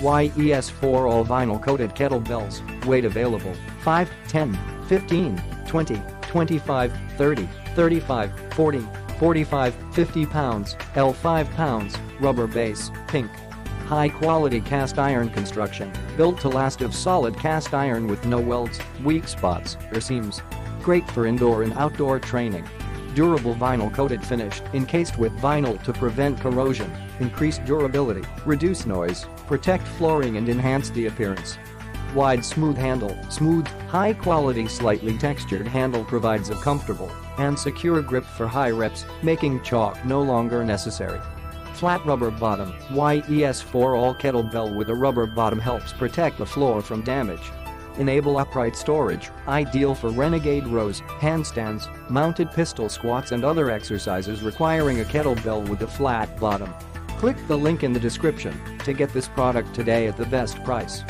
Yes4All vinyl coated kettlebells, weight available 5, 10, 15, 20, 25, 30, 35, 40, 45, 50 pounds, L 5 pounds, rubber base, pink. High-quality cast iron construction, built to last of solid cast iron with no welds, weak spots, or seams. Great for indoor and outdoor training. Durable vinyl coated finish, encased with vinyl to prevent corrosion, increase durability, reduce noise, protect flooring and enhance the appearance. Wide smooth handle, smooth, high-quality slightly textured handle provides a comfortable and secure grip for high reps, making chalk no longer necessary. Flat rubber bottom, Yes4All kettlebell with a rubber bottom helps protect the floor from damage. Enable upright storage, ideal for renegade rows, handstands, mounted pistol squats and other exercises requiring a kettlebell with a flat bottom. Click the link in the description to get this product today at the best price.